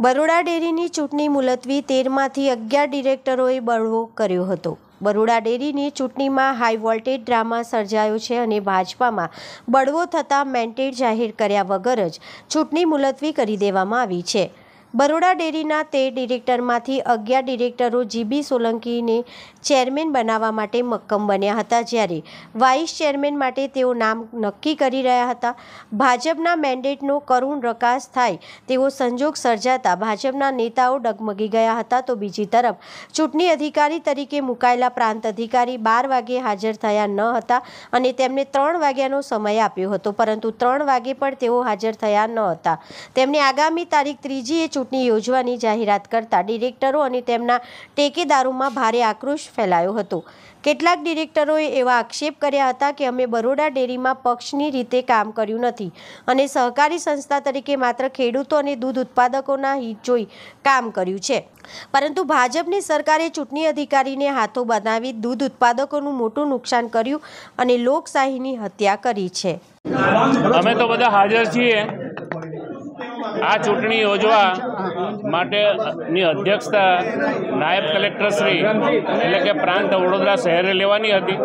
બરોડા ડેરીની ચૂંટણી મુલતવી તેરમાંથી અગિયાર ડિરેક્ટરોએ બળવો કર્યો હતો. બરોડા ડેરીની ચૂંટણીમાં હાઈ વોલ્ટેજ ડ્રામા સર્જાયો છે અને ભાજપામાં બળવો થતાં મેન્ટેડ જાહેર કર્યા વગર જ ચૂંટણી મુલતવી કરી દેવામાં આવી છે. બરોડા ડેરીના તેર ડિરેક્ટરમાંથી અગિયાર ડિરેક્ટરો જીબી સોલંકીને ચેરમેન બનાવવા માટે મક્કમ બન્યા હતા જ્યારે વાઇસ ચેરમેન માટે તેઓ નામ નક્કી કરી રહ્યા હતા. ભાજપના મેન્ડેટનો કરુણ રકાસ થાય તેવો સંજોગ સર્જાતા ભાજપના નેતાઓ ડગમગી ગયા હતા તો બીજી તરફ ચૂંટણી અધિકારી તરીકે મુકાયેલા પ્રાંત અધિકારી બાર વાગે હાજર થયા ન હતા અને તેમને ત્રણ વાગ્યાનો સમય આપ્યો હતો, પરંતુ ત્રણ વાગે પણ તેઓ હાજર થયા ન હતા. તેમને આગામી તારીખ ત્રીજીએ ચૂંટણી યોજવાની જાહેરાત કરતા ડિરેક્ટરો અને તેમના ટેકેદારોમાં ભારે આક્રોશ ફેલાયો હતો. કેટલાક ડિરેક્ટરોએ એવા આક્ષેપ કર્યા હતા કે અમે બરોડા ડેરીમાં પક્ષની રીતે કામ કર્યું નથી અને સહકારી સંસ્થા તરીકે માત્ર ખેડૂતો અને દૂધ ઉત્પાદકોના હિત જોઈ કામ કર્યું છે. પરંતુ ભાજપની સરકારે ચૂંટણી અધિકારીને હાથો બનાવી દૂધ ઉત્પાદકોનું મોટું નુકસાન કર્યું અને લોકશાહીની હત્યા કરી છે. અમે તો બધા હાજર છીએ. આ ચૂંટણી યોજવા માટેની અધ્યક્ષતા નાયબ કલેક્ટરશ્રી એટલે કે પ્રાંત વડોદરા શહેરે લેવાની હતી.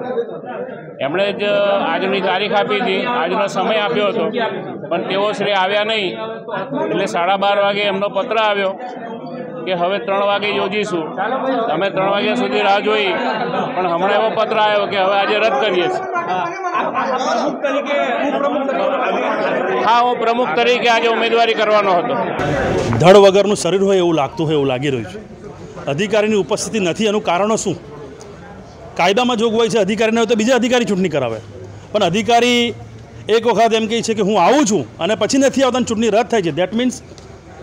એમણે જ આજની તારીખ આપી હતી. આજનો સમય આપ્યો હતો. પણ તેઓ શ્રી આવ્યા નહીં. એટલે સાડા બાર વાગે એમનો પત્ર આવ્યો કે હવે ત્રણ વાગે યોજીશું. અમે ત્રણ વાગ્યા સુધી રાહ જોઈ. પણ હમણાં એવો પત્ર આવ્યો કે હવે આજે રદ કરીએ છીએ. હા હું પ્રમુખ તરીકે આજે ઉમેદવારી કરવાનો હતો. ધડ વગરનું શરીર હોય એવું લાગતું હોય એવું લાગી રહ્યું છે. અધિકારીની ઉપસ્થિતિ નથી એનું કારણો શું? કાયદામાં જોગવાઈ છે અધિકારીને હોય તો બીજા અધિકારી ચૂંટણી કરાવે. પણ અધિકારી એક વખત એમ કહે છે કે હું આવું છું અને પછી નથી આવતા અને ચૂંટણી રદ થાય છે. That means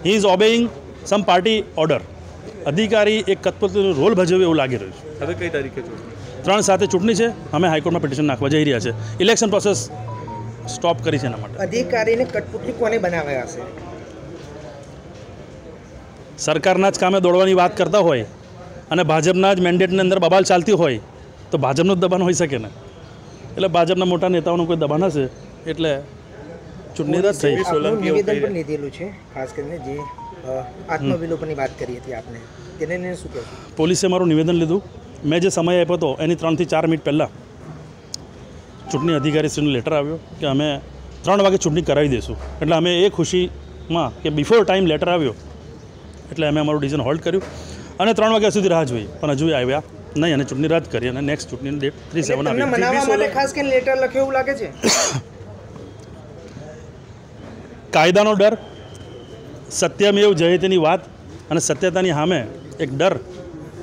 he is obeying some party order અધિકારી એક કતપતિનો રોલ ભજવે એવું લાગી રહ્યું છે. હવે કઈ તારીખે ત્રણ સાથે ચૂંટણી છે. અમે હાઈકોર્ટમાં પિટિશન નાખવા જઈ રહ્યા છે. ઇલેક્શન પ્રોસેસ સ્ટોપ કરી છે એના માટે. અધિકારીને કટપુતળી કોને બનાવ્યા હશે? સરકારના જ કામે દોડવાની વાત કરતા હોય અને ભાજપના જ મેન્ડેટની અંદર બબાલ ચાલતી હોય તો ભાજપનું જ દબાણ હોઈ શકે ને? એટલે ભાજપના મોટા નેતાઓનું કોઈ દબાણ હશે? એટલે ચૂંટણી રદ થઈ. નિવેદન પણ લીધેલું છે ખાસ કરીને જે આત્મવિલોપનની વાત કરી હતી આપને. તેને શું કહેશો? પોલીસે મારું નિવેદન લીધું. મેં જે સમય આપ્યો હતો એની ત્રણથી ચાર મિનિટ પહેલાં ચૂંટણી અધિકારીશ્રીનો લેટર આવ્યો કે અમે ત્રણ વાગે ચૂંટણી કરાવી દઈશું. એટલે અમે એ ખુશીમાં કે બિફોર ટાઈમ લેટર આવ્યો. એટલે અમે અમારું ડિસિઝન હોલ્ડ કર્યું. અને ત્રણ વાગ્યા સુધી રાહ જોઈ. પણ હજુ આવ્યા નહીં અને ચૂંટણી રદ કરી અને નેક્સ્ટ ચૂંટણીની ડેટ થ્રી સેવન આવી. ખાસ કરીને લેટર લખ્યો એવું લાગે છે? કાયદાનો ડર સત્યમેવ જયતેની વાત અને સત્યતાની સામે એક ડર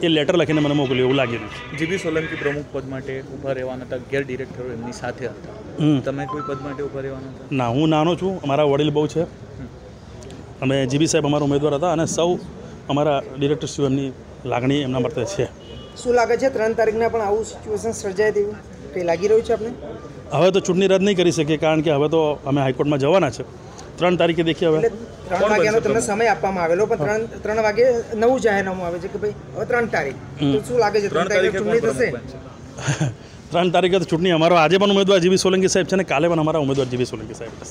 એ લેટર લખીને મને મોકલ્યું એવું લાગ્યું જીબી સોલંકી પ્રમુખ પદ માટે ઊભા રહેવાના હતા અગિયાર ડિરેક્ટરો એમની સાથે હતા. તમે કોઈ પદ માટે ઊભા રહેવાના હતા? ના હું નાનો છું અમારા વડીલ બહુ છે. અમે જીબી સાહેબ અમારા ઉમેદવાર હતા અને સૌ અમારા ડિરેક્ટરશ્રીઓ એમની લાગણી એમના માટે છે. શું લાગે છે ત્રણ તારીખના પણ આવું સિચ્યુએશન સર્જાય તેવું? કંઈ લાગી રહ્યું છે આપણે હવે તો ચૂંટણી રદ નહીં કરી શકીએ કારણ કે હવે તો અમે હાઈકોર્ટમાં જવાના છે. ત્રણ તારીખે દેખીએ હવે ત્રણ વાગ્યાનો તમને સમય આપવામાં આવેલો પણ ત્રણ ત્રણ વાગે નવું જાહેરનામું આવે છે કે ભાઈ હવે ત્રણ તારીખ. તો શું લાગે છે ત્રણ તારીખે ચૂંટણી થશે? ત્રણ તારીખે તો ચૂંટણી. અમારો આજે પણ ઉમેદવાર જીબી સોલંકી સાહેબ છે અને કાલે પણ અમારા ઉમેદવાર જીબી સોલંકી સાહેબ છે